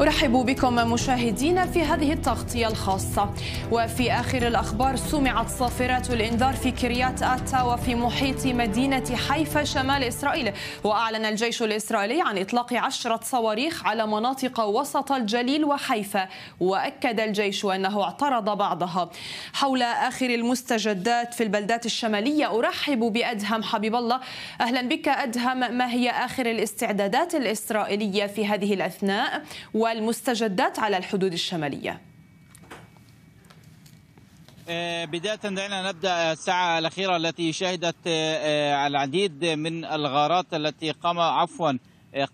أرحب بكم مشاهدينا في هذه التغطية الخاصة. وفي آخر الأخبار سمعت صافرات الإنذار في كريات آتا وفي محيط مدينة حيفا شمال إسرائيل. وأعلن الجيش الإسرائيلي عن إطلاق عشرة صواريخ على مناطق وسط الجليل وحيفا. وأكد الجيش أنه اعترض بعضها. حول آخر المستجدات في البلدات الشمالية أرحب بأدهم حبيب الله. أهلا بك أدهم ما هي آخر الاستعدادات الإسرائيلية في هذه الأثناء؟ والمستجدات على الحدود الشمالية. بداية دعنا نبدأ الساعة الأخيرة التي شهدت العديد من الغارات التي قام عفوا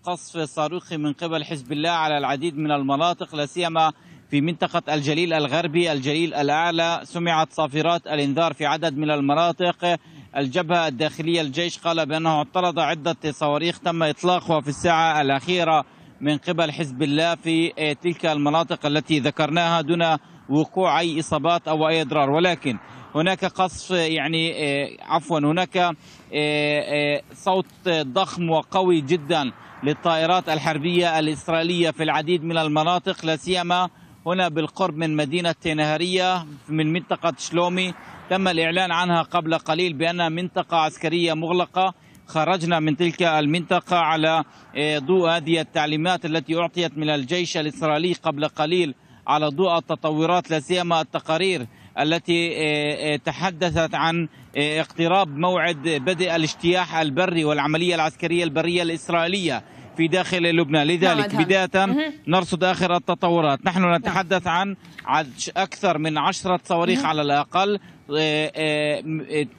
قصف صاروخي من قبل حزب الله على العديد من المناطق لا سيما في منطقة الجليل الغربي الجليل الأعلى. سمعت صافرات الإنذار في عدد من المناطق. الجبهة الداخلية الجيش قال بأنه اعترض عدة صواريخ تم إطلاقها في الساعة الأخيرة. من قبل حزب الله في تلك المناطق التي ذكرناها دون وقوع أي إصابات أو أي أضرار. ولكن هناك قصف يعني عفوا هناك صوت ضخم وقوي جدا للطائرات الحربية الإسرائيلية في العديد من المناطق لا سيما هنا بالقرب من مدينة نهارية من منطقة شلومي. تم الإعلان عنها قبل قليل بأنها منطقة عسكرية مغلقة. خرجنا من تلك المنطقة على ضوء هذه التعليمات التي أعطيت من الجيش الإسرائيلي قبل قليل على ضوء التطورات لا سيما التقارير التي تحدثت عن اقتراب موعد بدء الاجتياح البري والعملية العسكرية البرية الإسرائيلية في داخل لبنان. لذلك بداية نرصد آخر التطورات. نحن نتحدث عن أكثر من عشرة صواريخ على الأقل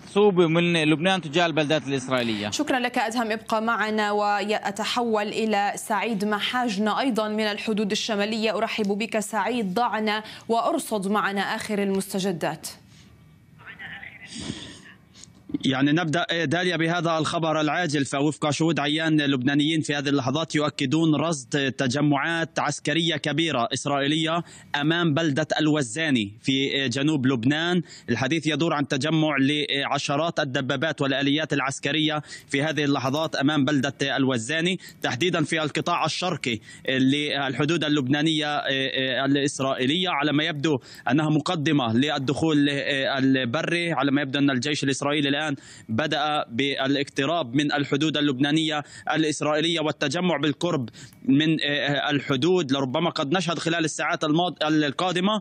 تصوب من لبنان تجاه البلدات الإسرائيلية. شكرا لك أدهم إبقى معنا وأتحول إلى سعيد محاجنا أيضا من الحدود الشمالية. أرحب بك سعيد ضعنا وأرصد معنا آخر المستجدات. يعني نبدأ داليا بهذا الخبر العاجل. فوفق شهود عيان لبنانيين في هذه اللحظات يؤكدون رصد تجمعات عسكرية كبيرة إسرائيلية أمام بلدة الوزاني في جنوب لبنان، الحديث يدور عن تجمع لعشرات الدبابات والآليات العسكرية في هذه اللحظات أمام بلدة الوزاني، تحديدا في القطاع الشرقي للحدود اللبنانية الإسرائيلية. على ما يبدو أنها مقدمة للدخول البري، على ما يبدو أن الجيش الإسرائيلي الآن الآن بدأ بالاقتراب من الحدود اللبنانية الإسرائيلية والتجمع بالقرب من الحدود لربما قد نشهد خلال الساعات. القادمة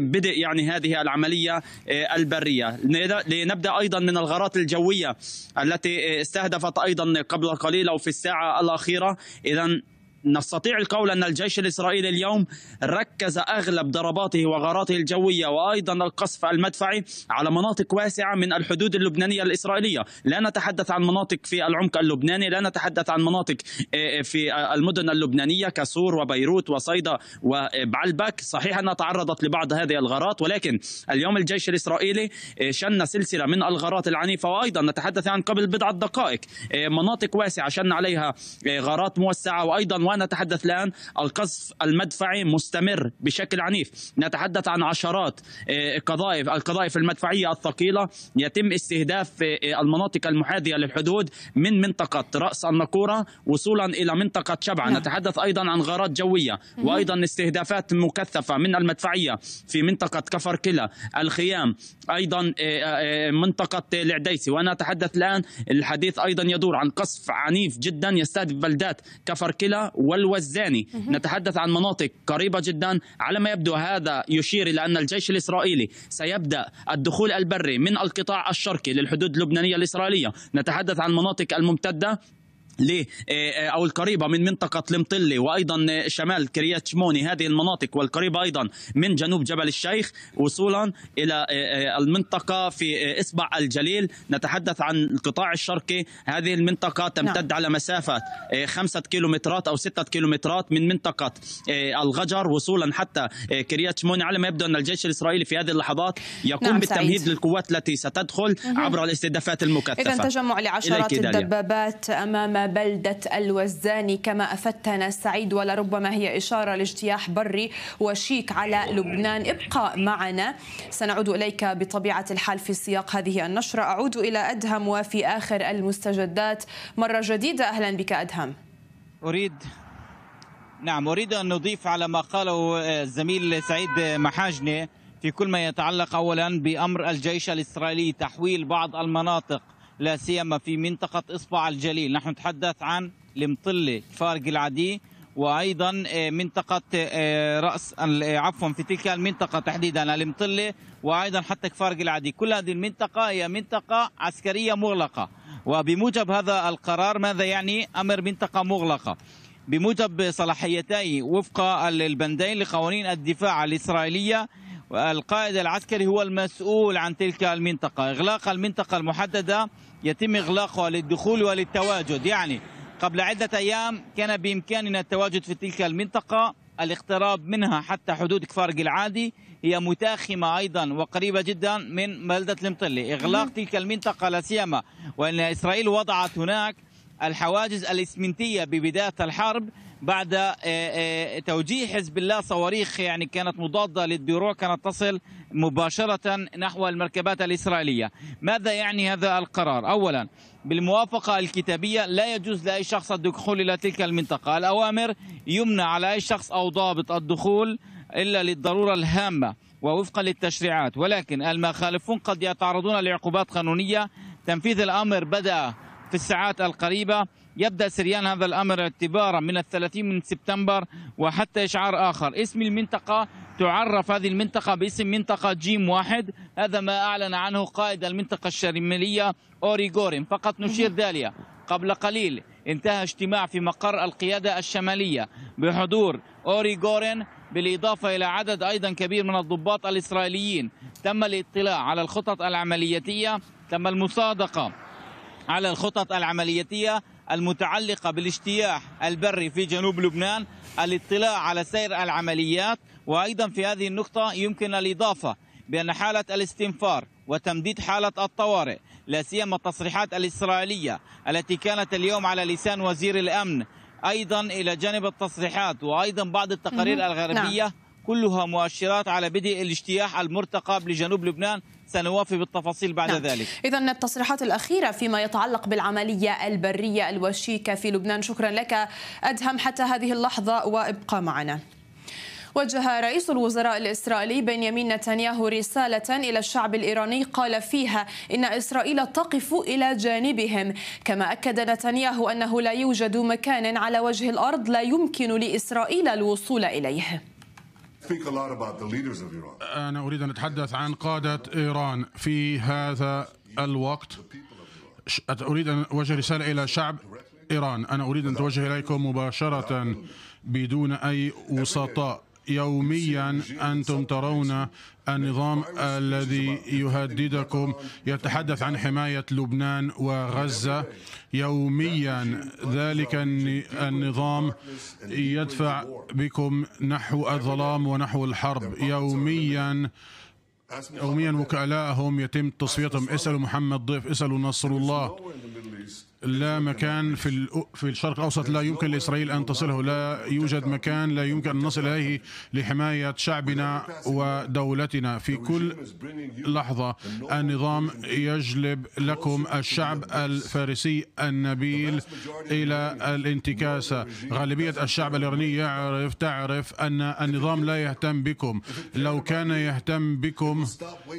بدء يعني هذه العملية البرية لنبدأ أيضا من الغارات الجوية التي استهدفت أيضا قبل قليل أو في الساعة الأخيرة إذا نستطيع القول أن الجيش الإسرائيلي اليوم ركز أغلب ضرباته وغاراته الجوية وأيضا القصف المدفعي على مناطق واسعة من الحدود اللبنانية الإسرائيلية. لا نتحدث عن مناطق في العمق اللبناني لا نتحدث عن مناطق في المدن اللبنانية كسور وبيروت وصيدا وبعلبك. صحيح أنها تعرضت لبعض هذه الغارات ولكن اليوم الجيش الإسرائيلي شن سلسلة من الغارات العنيفة. وأيضا نتحدث عن قبل بضعة دقائق مناطق واسعة شن عليها غارات موسعة. وأيضا ونتحدث الآن القصف المدفعي مستمر بشكل عنيف. نتحدث عن عشرات قذائف القذائف المدفعية الثقيلة. يتم استهداف المناطق المحاذية للحدود من منطقة رأس النقورة وصولا إلى منطقة شبعة. نعم. نتحدث أيضا عن غارات جوية وأيضا استهدافات مكثفة من المدفعية في منطقة كفر كلا الخيام أيضا منطقة العديسي وأنا أتحدث الآن الحديث أيضا يدور عن قصف عنيف جدا يستهدف بلدات كفر كلا والوزاني. نتحدث عن مناطق قريبة جدا على ما يبدو هذا يشير إلى أن الجيش الإسرائيلي سيبدأ الدخول البري من القطاع الشرقي للحدود اللبنانية الإسرائيلية. نتحدث عن مناطق الممتدة ل أو القريبه من منطقة المطله وأيضا شمال كريات شموني هذه المناطق والقريبه أيضا من جنوب جبل الشيخ وصولا إلى المنطقة في إصبع الجليل. نتحدث عن القطاع الشرقي. هذه المنطقة تمتد نعم. على مسافة خمسة كيلومترات أو ستة كيلومترات من منطقة الغجر وصولا حتى كريات شموني على ما يبدو أن الجيش الإسرائيلي في هذه اللحظات يقوم نعم بالتمهيد سعيد. للقوات التي ستدخل عبر الاستهدافات المكثفة. اذا تجمع لعشرات الدبابات أمام بلدة الوزاني كما أفدتنا سعيد ولربما هي إشارة لاجتياح بري وشيك على لبنان. ابقى معنا. سنعود إليك بطبيعة الحال في سياق هذه النشرة. أعود إلى أدهم وفي آخر المستجدات. مرة جديدة أهلا بك أدهم. أريد نعم أريد أن نضيف على ما قاله الزميل سعيد محاجنة في كل ما يتعلق أولا بأمر الجيش الإسرائيلي تحويل بعض المناطق لا سيما في منطقة إصبع الجليل. نحن نتحدث عن المطلة كفار جلعدي وأيضا آه، منطقة آه، رأس آه، عفوا في تلك المنطقة تحديدا المطله وأيضا حتى كفار جلعدي كل هذه المنطقة هي منطقة عسكرية مغلقة. وبموجب هذا القرار ماذا يعني أمر منطقة مغلقة؟ بموجب صلاحيتي وفق البندين لقوانين الدفاع الإسرائيلية القائد العسكري هو المسؤول عن تلك المنطقة. إغلاق المنطقة المحددة يتم إغلاقها للدخول وللتواجد. يعني قبل عدة أيام كان بإمكاننا التواجد في تلك المنطقة. الاقتراب منها حتى حدود كفار العادي هي متاخمة أيضا وقريبة جدا من بلدة المطلة إغلاق تلك المنطقة لا سيما وأن إسرائيل وضعت هناك الحواجز الإسمنتية ببداية الحرب بعد آه، آه، توجيه حزب الله صواريخ يعني كانت مضادة للدروع كانت تصل مباشرة نحو المركبات الإسرائيلية. ماذا يعني هذا القرار؟ أولا بالموافقة الكتابية لا يجوز لأي شخص الدخول إلى تلك المنطقة. الأوامر يمنع على أي شخص أو ضابط الدخول إلا للضرورة الهامة ووفقا للتشريعات. ولكن المخالفون قد يتعرضون لعقوبات قانونية. تنفيذ الأمر بدأ في الساعات القريبة. يبدأ سريان هذا الأمر اعتبارا من الثلاثين من سبتمبر وحتى إشعار آخر. اسم المنطقة تعرف هذه المنطقة باسم منطقة جيم واحد. هذا ما أعلن عنه قائد المنطقة الشمالية أوري جورين فقط نشير داليا. قبل قليل انتهى اجتماع في مقر القيادة الشمالية بحضور أوري جورين بالإضافة إلى عدد أيضا كبير من الضباط الإسرائيليين. تم الاطلاع على الخطط العملياتية تم المصادقة على الخطط العملياتية المتعلقة بالاجتياح البري في جنوب لبنان الاطلاع على سير العمليات وأيضا في هذه النقطة يمكن الإضافة بأن حالة الاستنفار وتمديد حالة الطوارئ لا سيما التصريحات الإسرائيلية التي كانت اليوم على لسان وزير الأمن أيضا إلى جانب التصريحات وأيضا بعض التقارير الغربية نعم. كلها مؤشرات على بدء الاجتياح المرتقب لجنوب لبنان سنوافي بالتفاصيل بعد نعم. ذلك. إذا التصريحات الأخيرة فيما يتعلق بالعملية البرية الوشيكة في لبنان. شكرا لك أدهم حتى هذه اللحظة وابقى معنا. وجه رئيس الوزراء الإسرائيلي بنيامين نتنياهو رسالة إلى الشعب الإيراني قال فيها إن إسرائيل تقف إلى جانبهم. كما أكد نتنياهو أنه لا يوجد مكان على وجه الأرض لا يمكن لإسرائيل الوصول إليه. أنا أريد أن أتحدث عن قادة إيران في هذا الوقت. أريد أن أوجه رسالة إلى شعب إيران. أنا أريد أن أتوجه إليكم مباشرة بدون أي وسطاء يوميا أنتم ترون النظام الذي يهددكم. يتحدث عن حماية لبنان وغزة. يوميا ذلك النظام يدفع بكم نحو الظلام ونحو الحرب. يوميا يوميا وكالائهم يتم تصفيتهم. اسألوا محمد ضيف اسألوا نصر الله لا مكان في في الشرق الأوسط لا يمكن لإسرائيل أن تصله لا يوجد مكان لا يمكن أن نصل إليه لحماية شعبنا ودولتنا. في كل لحظة النظام يجلب لكم الشعب الفارسي النبيل إلى الانتكاسه غالبية الشعب الإيراني يعرف تعرف أن النظام لا يهتم بكم. لو كان يهتم بكم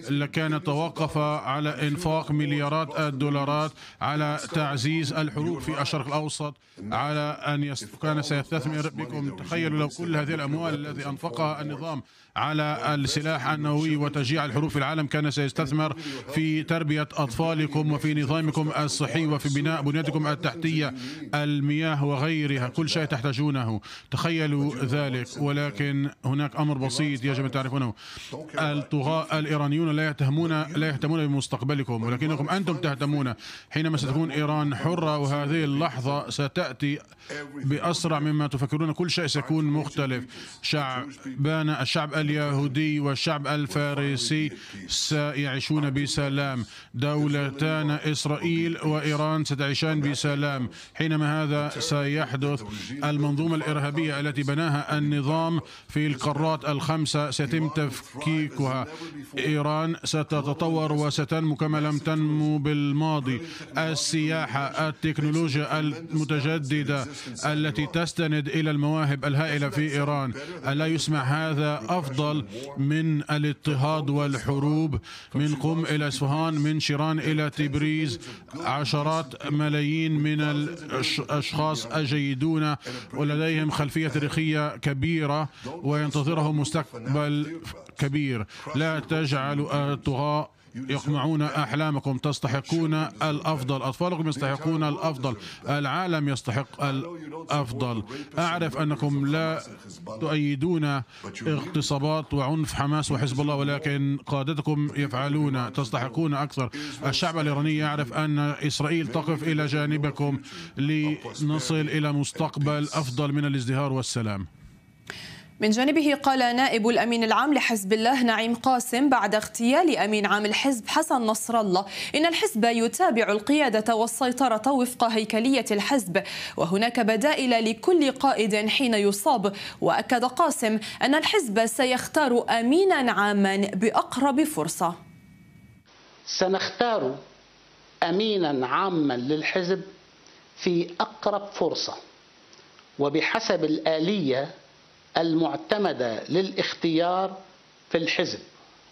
لكان توقف على إنفاق مليارات الدولارات على تعزيز تركيز الحروب في الشرق الأوسط على أن كان سيستثمر بكم. تخيلوا لو كل هذه الأموال التي أنفقها النظام على السلاح النووي وتشجيع الحروب في العالم كان سيستثمر في تربية أطفالكم وفي نظامكم الصحي وفي بناء بنيتكم التحتية المياه وغيرها. كل شيء تحتاجونه. تخيلوا ذلك. ولكن هناك أمر بسيط يجب أن تعرفونه. الطغاة الإيرانيون لا يهتمون لا يهتمون بمستقبلكم ولكنكم أنتم تهتمون. حينما ستكون إيران حرة وهذه اللحظة ستأتي بأسرع مما تفكرون. كل شيء سيكون مختلف. شعبان الشعب اليهودي والشعب الفارسي سيعيشون بسلام. دولتان إسرائيل وإيران ستعيشان بسلام. حينما هذا سيحدث المنظومة الإرهابية التي بناها النظام في القارات الخمسة سيتم تفكيكها. إيران ستتطور وستنمو كما لم تنمو بالماضي. السياحة التكنولوجيا المتجددة التي تستند إلى المواهب الهائلة في إيران. ألا يسمع هذا أفضل من الاضطهاد والحروب من قم إلى إصفهان من شيران إلى تبريز. عشرات ملايين من الأشخاص الجيدون ولديهم خلفية تاريخية كبيرة وينتظرهم مستقبل كبير. لا تجعلوا الطغاة يقمعون أحلامكم تستحقون الأفضل. أطفالكم يستحقون الأفضل. العالم يستحق الأفضل. أعرف أنكم لا تؤيدون اغتصابات وعنف حماس وحزب الله ولكن قادتكم يفعلون تستحقون أكثر. الشعب الإيراني يعرف أن إسرائيل تقف إلى جانبكم لنصل إلى مستقبل أفضل من الازدهار والسلام. من جانبه قال نائب الأمين العام لحزب الله نعيم قاسم بعد اغتيال أمين عام الحزب حسن نصر الله. إن الحزب يتابع القيادة والسيطرة وفق هيكلية الحزب. وهناك بدائل لكل قائد حين يصاب. وأكد قاسم أن الحزب سيختار أمينا عاما بأقرب فرصة. سنختار أمينا عاما للحزب في أقرب فرصة. وبحسب الآلية المعتمدة للاختيار في الحزب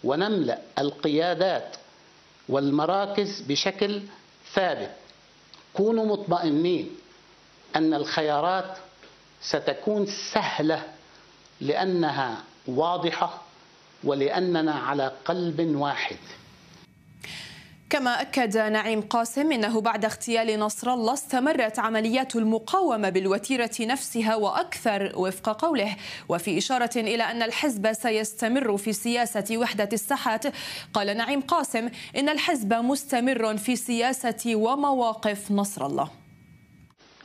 ونملأ القيادات والمراكز بشكل ثابت. كونوا مطمئنين أن الخيارات ستكون سهلة لأنها واضحة ولأننا على قلب واحد. كما أكد نعيم قاسم أنه بعد اغتيال نصر الله استمرت عمليات المقاومة بالوتيرة نفسها وأكثر وفق قوله. وفي إشارة إلى أن الحزب سيستمر في سياسة وحدة الساحات قال نعيم قاسم إن الحزب مستمر في سياسة ومواقف نصر الله.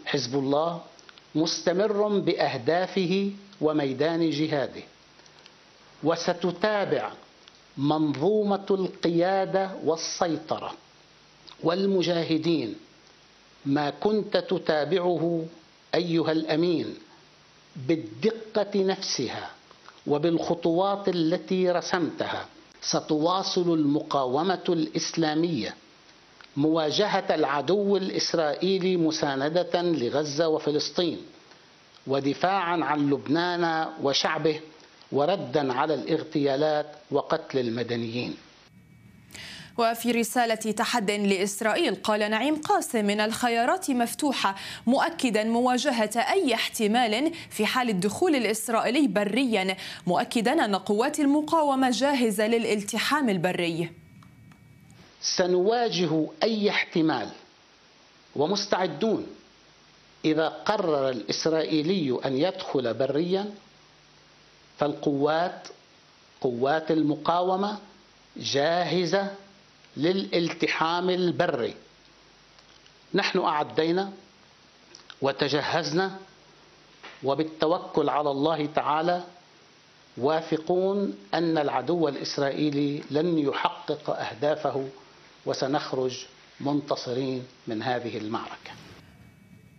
حزب الله مستمر بأهدافه وميدان جهاده وستتابع منظومة القيادة والسيطرة والمجاهدين ما كنت تتابعه أيها الأمين بالدقة نفسها وبالخطوات التي رسمتها ستواصل المقاومة الإسلامية مواجهة العدو الإسرائيلي مساندة لغزة وفلسطين ودفاعا عن لبنان وشعبه وردا على الاغتيالات وقتل المدنيين. وفي رسالة تحد لإسرائيل قال نعيم قاسم من الخيارات مفتوحة مؤكدا مواجهة أي احتمال في حال الدخول الإسرائيلي بريا مؤكدا أن قوات المقاومة جاهزة للالتحام البري. سنواجه أي احتمال ومستعدون إذا قرر الإسرائيلي أن يدخل بريا؟ فالقوات قوات المقاومة جاهزة للالتحام البري. نحن أعدينا وتجهزنا وبالتوكل على الله تعالى واثقون أن العدو الإسرائيلي لن يحقق أهدافه وسنخرج منتصرين من هذه المعركة.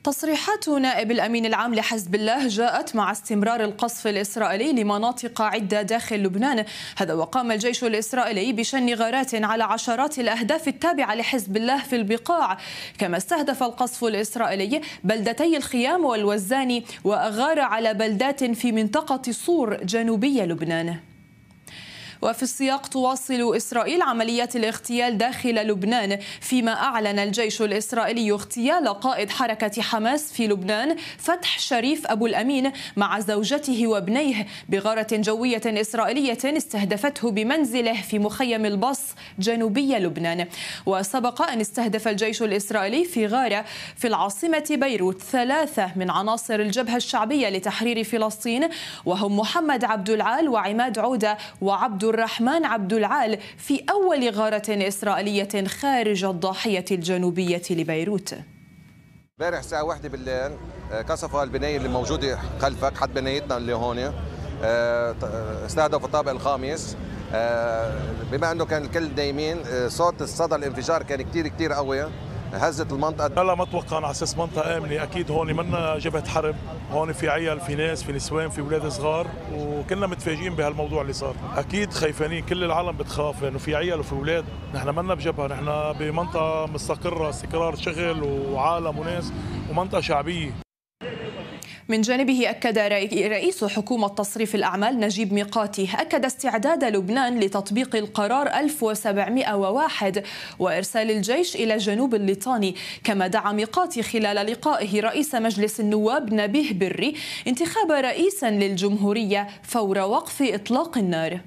تصريحات نائب الأمين العام لحزب الله جاءت مع استمرار القصف الإسرائيلي لمناطق عدة داخل لبنان. هذا وقام الجيش الإسرائيلي بشن غارات على عشرات الأهداف التابعة لحزب الله في البقاع. كما استهدف القصف الإسرائيلي بلدتي الخيام والوزاني وأغار على بلدات في منطقة صور جنوبي لبنان. وفي السياق تواصل إسرائيل عمليات الاغتيال داخل لبنان فيما أعلن الجيش الإسرائيلي اغتيال قائد حركة حماس في لبنان فتح شريف أبو الأمين مع زوجته وابنيه بغارة جوية إسرائيلية استهدفته بمنزله في مخيم البص جنوبي لبنان. وسبق أن استهدف الجيش الإسرائيلي في غارة في العاصمة بيروت ثلاثة من عناصر الجبهة الشعبية لتحرير فلسطين وهم محمد عبد العال وعماد عودة وعبد الرحمن عبد العال في أول غارة إسرائيلية خارج الضاحية الجنوبية لبيروت. امبارح الساعة واحدة بالليل كسفوا البناية اللي موجودة خلفك حد بنايتنا اللي هون. استهدفوا الطابق الخامس. بما إنه كان الكل نايمين صوت الصدى الانفجار كان كتير كتير قوي. هزت المنطقة. هلا ما توقعنا على أساس منطقة آمنة. أكيد هون منا جبهة حرب. هون في عيال في ناس في نسوان في أولاد صغار وكنا متفاجئين بهالموضوع اللي صار. أكيد خايفانين كل العالم بتخاف لأنه في عيال وفي أولاد نحن منا بجبهة نحن بمنطقة مستقرة استقرار شغل وعالم وناس ومنطقة شعبية. من جانبه أكد رئيس حكومة تصريف الأعمال نجيب ميقاتي. أكد استعداد لبنان لتطبيق القرار 1701 وإرسال الجيش إلى جنوب الليطاني. كما دعا ميقاتي خلال لقائه رئيس مجلس النواب نبيه بري انتخاب رئيسا للجمهورية فور وقف إطلاق النار.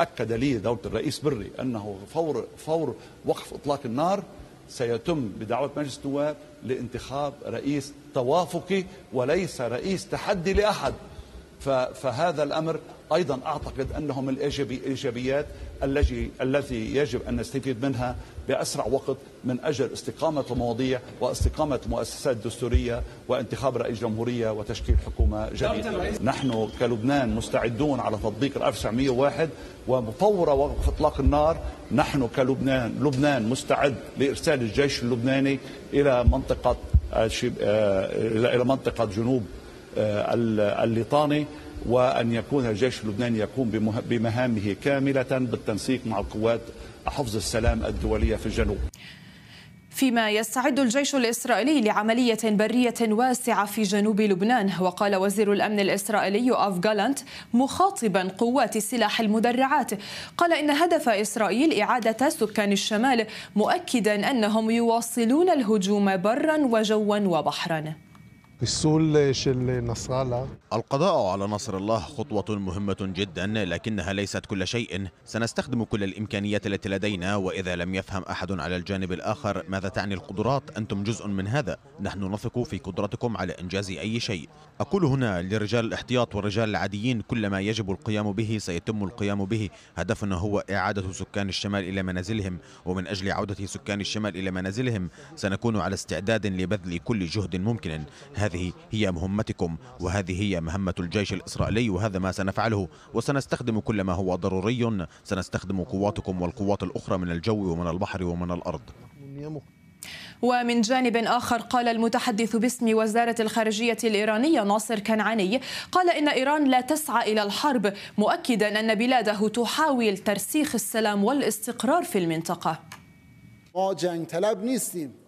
أكد لي دولة الرئيس بري أنه فور, فور وقف إطلاق النار سيتم بدعوة مجلس النواب لانتخاب رئيس توافقي وليس رئيس تحدي لأحد. فهذا الأمر أيضا أعتقد أنه من الإيجابيات الذي الذي يجب أن نستفيد منها بأسرع وقت من أجل استقامة المواضيع واستقامة المؤسسات الدستورية وانتخاب رئيس جمهورية وتشكيل حكومة جديدة. نحن كلبنان مستعدون على تطبيق 1901 وفور وقف إطلاق النار. نحن كلبنان لبنان مستعد لإرسال الجيش اللبناني إلى منطقة آه، إلى منطقة جنوب الليطاني وأن يكون الجيش اللبناني يقوم بمهامه كاملة بالتنسيق مع القوات حفظ السلام الدولية في الجنوب. فيما يستعد الجيش الإسرائيلي لعملية برية واسعة في جنوب لبنان وقال وزير الأمن الإسرائيلي أف جالانت مخاطبا قوات السلاح المدرعات. قال إن هدف إسرائيل إعادة سكان الشمال مؤكدا أنهم يواصلون الهجوم برا وجوا وبحرا. القضاء على نصر الله خطوة مهمة جدا لكنها ليست كل شيء. سنستخدم كل الإمكانيات التي لدينا وإذا لم يفهم أحد على الجانب الآخر ماذا تعني القدرات؟ أنتم جزء من هذا. نحن نثق في قدرتكم على إنجاز أي شيء. أقول هنا لرجال الاحتياط والرجال العاديين كل ما يجب القيام به سيتم القيام به. هدفنا هو إعادة سكان الشمال إلى منازلهم ومن أجل عودة سكان الشمال إلى منازلهم سنكون على استعداد لبذل كل جهد ممكن. هذه هي مهمتكم وهذه هي مهمة الجيش الإسرائيلي وهذا ما سنفعله وسنستخدم كل ما هو ضروري. سنستخدم قواتكم والقوات الأخرى من الجو ومن البحر ومن الأرض. ومن جانب آخر قال المتحدث باسم وزارة الخارجية الإيرانية ناصر كنعاني قال إن إيران لا تسعى إلى الحرب مؤكدا أن بلاده تحاول ترسيخ السلام والاستقرار في المنطقة. ما جنگ طلب نیستیم.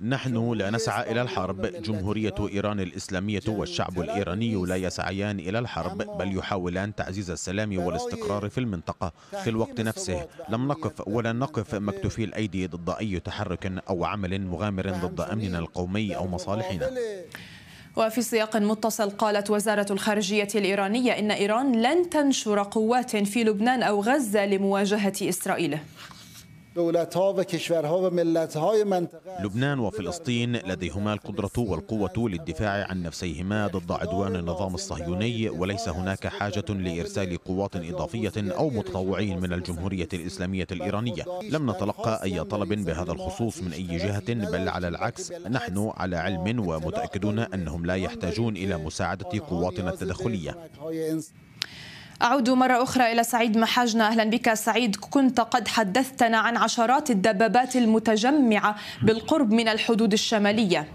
نحن لا نسعى إلى الحرب. جمهورية إيران الإسلامية والشعب الإيراني لا يسعيان إلى الحرب بل يحاولان تعزيز السلام والاستقرار في المنطقة. في الوقت نفسه لم نقف ولن نقف مكتوفي الأيدي ضد أي تحرك أو عمل مغامر ضد أمننا القومي أو مصالحنا. وفي سياق متصل قالت وزارة الخارجية الإيرانية إن إيران لن تنشر قوات في لبنان أو غزة لمواجهة إسرائيل. لبنان وفلسطين لديهما القدرة والقوة للدفاع عن نفسيهما ضد عدوان النظام الصهيوني وليس هناك حاجة لإرسال قوات إضافية أو متطوعين من الجمهورية الإسلامية الإيرانية. لم نتلقى أي طلب بهذا الخصوص من أي جهة بل على العكس. نحن على علم ومتأكدون أنهم لا يحتاجون إلى مساعدة قواتنا التدخلية. أعود مرة أخرى إلى سعيد محاجنا. أهلا بك سعيد كنت قد حدثتنا عن عشرات الدبابات المتجمعة بالقرب من الحدود الشمالية.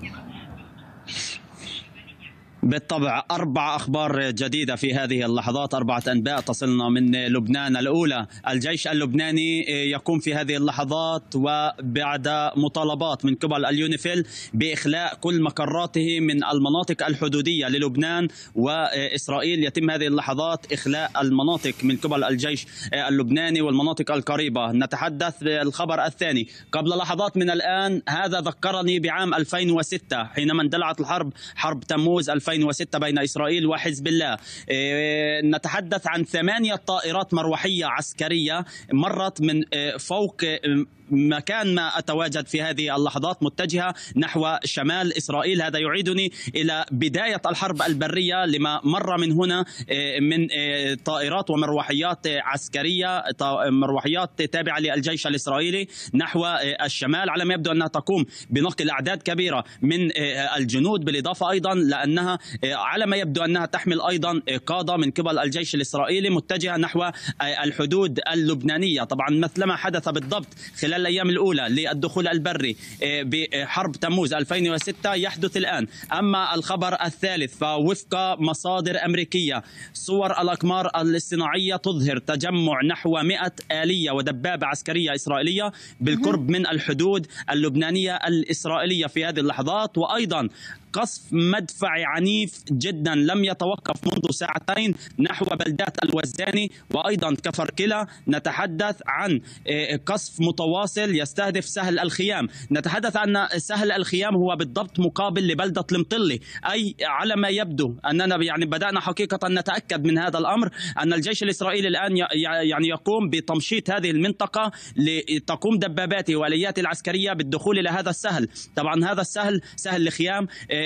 بالطبع أربع أخبار جديدة في هذه اللحظات. أربعة أنباء تصلنا من لبنان الأولى. الجيش اللبناني يقوم في هذه اللحظات وبعد مطالبات من قبل اليونيفيل بإخلاء كل مقراته من المناطق الحدودية للبنان وإسرائيل. يتم هذه اللحظات إخلاء المناطق من قبل الجيش اللبناني والمناطق القريبة. نتحدث بالخبر الثاني. قبل لحظات من الآن هذا ذكرني بعام 2006 حينما اندلعت الحرب. حرب تموز 2006 2006 بين إسرائيل وحزب الله. إيه، نتحدث عن ثمانية طائرات مروحية عسكرية مرت من إيه، فوق مكان ما أتواجد في هذه اللحظات متجهة نحو شمال إسرائيل. هذا يعيدني إلى بداية الحرب البرية لما مر من هنا آه، من آه، طائرات ومروحيات عسكرية مروحيات تابعة للجيش الإسرائيلي نحو آه، الشمال. على ما يبدو أنها تقوم بنقل أعداد كبيرة من الجنود بالإضافة أيضا لأنها على ما يبدو أنها تحمل أيضا قادة من قبل الجيش الإسرائيلي متجهة نحو الحدود اللبنانية. طبعا مثلما حدث بالضبط خلال الأيام الأولى للدخول البري بحرب تموز 2006 يحدث الآن. أما الخبر الثالث فوفق مصادر أمريكية صور الأقمار الاصطناعية تظهر تجمع نحو 100 آلية ودبابة عسكرية إسرائيلية بالقرب من الحدود اللبنانية الإسرائيلية في هذه اللحظات. وأيضا قصف مدفعي عنيف جدا لم يتوقف منذ ساعتين نحو بلدات الوزاني وأيضا كفركلا نتحدث عن آه، قصف متواصل يستهدف سهل الخيام. نتحدث أن سهل الخيام هو بالضبط مقابل لبلدة المطلي أي على ما يبدو أننا يعني بدأنا حقيقة نتأكد من هذا الأمر أن الجيش الإسرائيلي الآن يعني يقوم بتمشيط هذه المنطقة لتقوم دباباته والياته العسكرية بالدخول إلى هذا السهل. طبعا هذا السهل سهل الخيام آه،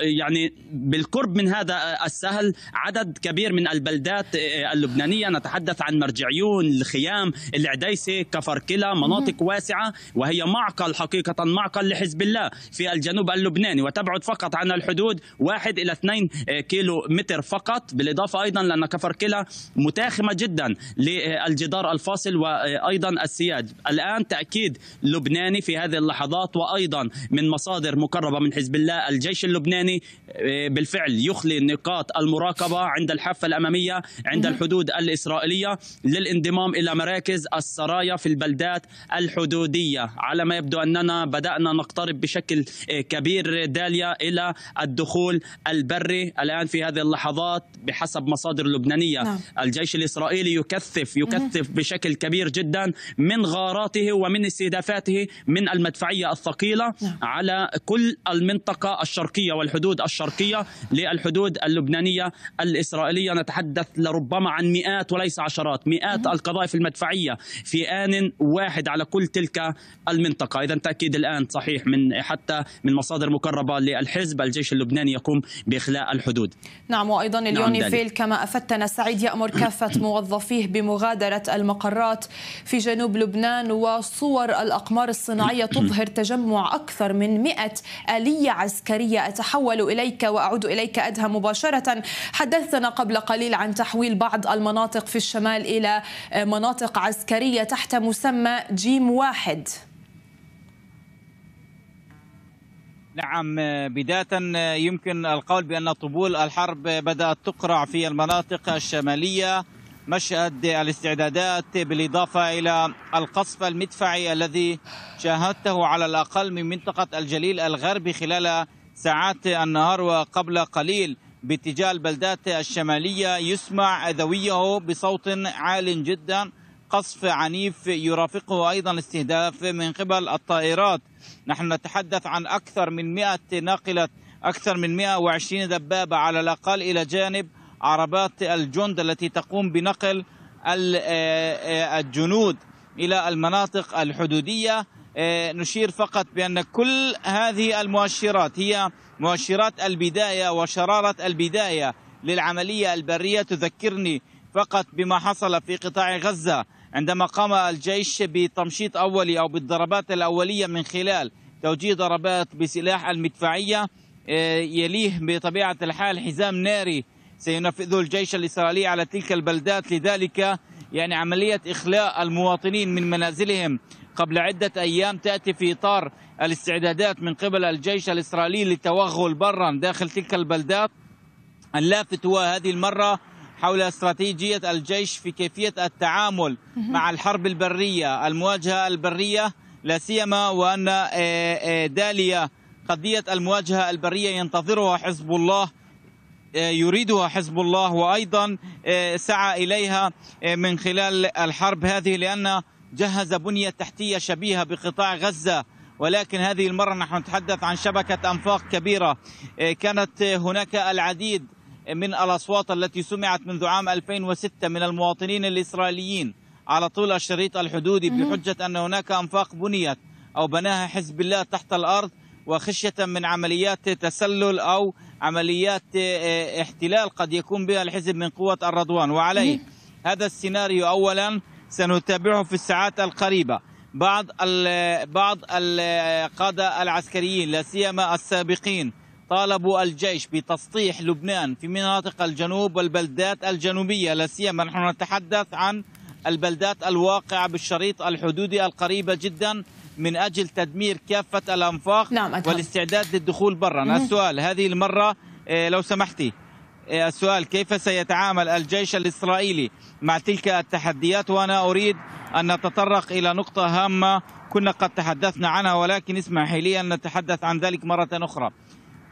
يعني بالقرب من هذا السهل عدد كبير من البلدات اللبنانية. نتحدث عن مرجعيون الخيام العديسة كفركلا مناطق واسعة وهي معقل حقيقة معقل لحزب الله في الجنوب اللبناني. وتبعد فقط عن الحدود واحد إلى اثنين كيلو متر فقط. بالإضافة أيضا لأن كفركلا متاخمة جدا للجدار الفاصل وأيضا السياج. الآن تأكيد لبناني في هذه اللحظات وأيضا من مصادر مقربة من حزب الله الجيش اللبناني آه، بالفعل يخلي نقاط المراقبة عند الحافة الأمامية عند الحدود الإسرائيلية للانضمام إلى مراكز السرايا في البلدات الحدودية. على ما يبدو أننا بدأنا نقترب بشكل آه، كبير داليا إلى الدخول البري الآن في هذه اللحظات بحسب مصادر لبنانية. نعم. الجيش الإسرائيلي يكثف يكثف بشكل كبير جدا من غاراته ومن استهدافاته من المدفعية الثقيلة نعم. على كل المنطقة الشرقية والحدود الشرقية للحدود اللبنانية الإسرائيلية. نتحدث لربما عن مئات وليس عشرات مئات القذائف المدفعية في آن واحد على كل تلك المنطقة. إذا تأكيد الآن صحيح من حتى من مصادر مقربة للحزب الجيش اللبناني يقوم بإخلاء الحدود. نعم وأيضا نعم، اليونيفيل كما أفدتنا سعيد يأمر كافة موظفيه بمغادرة المقرات في جنوب لبنان وصور الأقمار الصناعية تظهر تجمع أكثر من 100 آلية عسكرية العسكرية أتحول إليك وأعود إليك أدهى مباشرة. حدثنا قبل قليل عن تحويل بعض المناطق في الشمال إلى مناطق عسكرية تحت مسمى جيم واحد. نعم بداية يمكن القول بأن طبول الحرب بدأت تقرع في المناطق الشمالية. مشهد الاستعدادات بالإضافة إلى القصف المدفعي الذي شاهدته على الأقل من منطقة الجليل الغربي خلال ساعات النهار وقبل قليل باتجاه البلدات الشمالية يسمع ذويه بصوت عال جدا. قصف عنيف يرافقه أيضا استهداف من قبل الطائرات. نحن نتحدث عن أكثر من 100 ناقلة أكثر من 120 دبابة على الأقل إلى جانب عربات الجند التي تقوم بنقل الجنود إلى المناطق الحدودية. آه، نشير فقط بأن كل هذه المؤشرات هي مؤشرات البداية وشرارة البداية للعملية البرية. تذكرني فقط بما حصل في قطاع غزة عندما قام الجيش بتمشيط أولي أو بالضربات الأولية من خلال توجيه ضربات بسلاح المدفعية آه، يليه بطبيعة الحال حزام ناري. سينفذه الجيش الإسرائيلي على تلك البلدات. لذلك يعني عملية إخلاء المواطنين من منازلهم قبل عدة أيام تأتي في إطار الاستعدادات من قبل الجيش الإسرائيلي للتوغل برا داخل تلك البلدات. اللافت هو هذه المرة حول استراتيجية الجيش في كيفية التعامل مع الحرب البرية المواجهة البرية لا سيما وأن آه، آه، داليا قضية المواجهة البرية ينتظرها حزب الله آه، يريدها حزب الله وأيضا سعى إليها من خلال الحرب هذه لأن جهز بنية تحتية شبيهة بقطاع غزة ولكن هذه المرة نحن نتحدث عن شبكة أنفاق كبيرة. إيه، كانت هناك العديد من الأصوات التي سمعت منذ عام 2006 من المواطنين الإسرائيليين على طول الشريط الحدودي بحجة أن هناك أنفاق بنيت أو بناها حزب الله تحت الأرض وخشية من عمليات تسلل أو عمليات إيه، إحتلال قد يكون بها الحزب من قوة الرضوان. وعليه هذا السيناريو أولا سنتابعه في الساعات القريبة بعض بعض القادة العسكريين لا سيما السابقين طالبوا الجيش بتسطيح لبنان في مناطق الجنوب والبلدات الجنوبية لا سيما نحن نتحدث عن البلدات الواقعة بالشريط الحدودي القريبة جدا من أجل تدمير كافة الأنفاق نعم. والاستعداد للدخول برا. السؤال هذه المرة آه، لو سمحتي السؤال كيف سيتعامل الجيش الإسرائيلي مع تلك التحديات؟ وأنا أريد أن نتطرق إلى نقطة هامة كنا قد تحدثنا عنها ولكن اسمحي لي أن نتحدث عن ذلك مرة أخرى.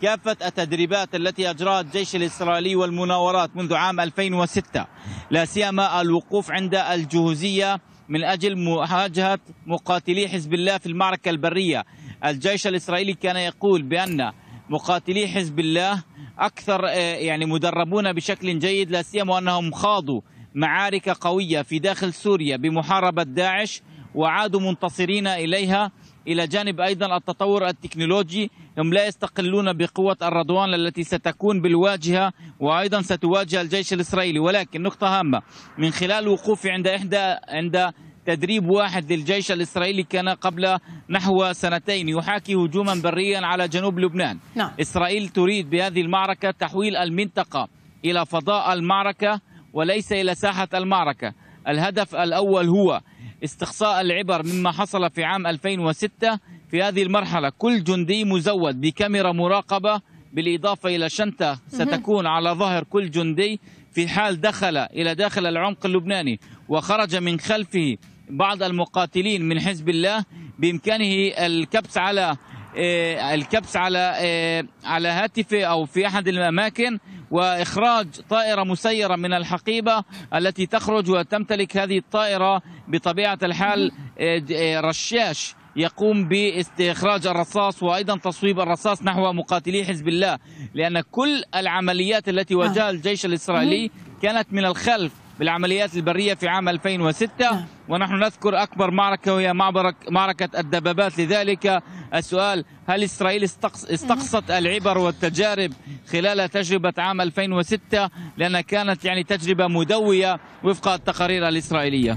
كافة التدريبات التي أجراها الجيش الإسرائيلي والمناورات منذ عام 2006 لا سيما الوقوف عند الجهوزية من أجل مواجهة مقاتلي حزب الله في المعركة البرية. الجيش الإسرائيلي كان يقول بأن مقاتلي حزب الله أكثر آه، يعني مدربون بشكل جيد لا سيما أنهم خاضوا معارك قوية في داخل سوريا بمحاربة داعش وعادوا منتصرين إليها. إلى جانب أيضا التطور التكنولوجي هم لا يستقلون بقوة الرضوان التي ستكون بالواجهة وأيضا ستواجه الجيش الإسرائيلي. ولكن نقطة هامة من خلال وقوفي عند إحدى عند تدريب واحد للجيش الإسرائيلي كان قبل نحو سنتين يحاكي هجوما بريا على جنوب لبنان. نعم. إسرائيل تريد بهذه المعركة تحويل المنطقة إلى فضاء المعركة وليس إلى ساحة المعركة. الهدف الأول هو استقصاء العبر مما حصل في عام 2006 في هذه المرحلة. كل جندي مزود بكاميرا مراقبة بالإضافة إلى شنطة ستكون على ظهر كل جندي في حال دخل إلى داخل العمق اللبناني وخرج من خلفه بعض المقاتلين من حزب الله بإمكانه الكبس على آه، الكبس على آه، على هاتفه أو في أحد الأماكن وإخراج طائرة مسيرة من الحقيبة التي تخرج وتمتلك هذه الطائرة بطبيعة الحال آه، رشاش يقوم باستخراج الرصاص وأيضا تصويب الرصاص نحو مقاتلي حزب الله لأن كل العمليات التي واجهها الجيش الإسرائيلي كانت من الخلف. بالعمليات البرية في عام 2006 ونحن نذكر أكبر معركة وهي معركة الدبابات. لذلك السؤال هل إسرائيل استقص- استقصت العبر والتجارب خلال تجربة عام 2006 لانها كانت يعني تجربة مدوية وفق التقارير الإسرائيلية.